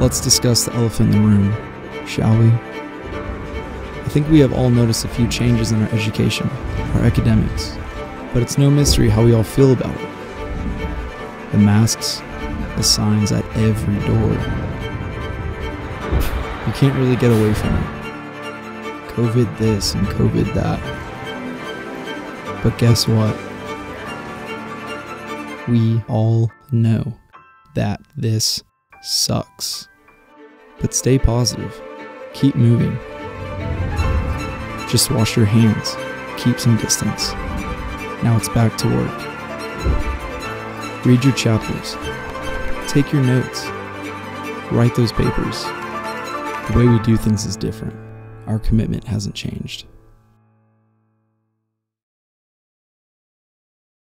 Let's discuss the elephant in the room, shall we? I think we have all noticed a few changes in our education, our academics, but it's no mystery how we all feel about it. The masks, the signs at every door. You can't really get away from it. COVID this and COVID that. But guess what? We all know that this sucks. But stay positive. Keep moving. Just wash your hands. Keep some distance. Now it's back to work. Read your chapters. Take your notes. Write those papers. The way we do things is different. Our commitment hasn't changed.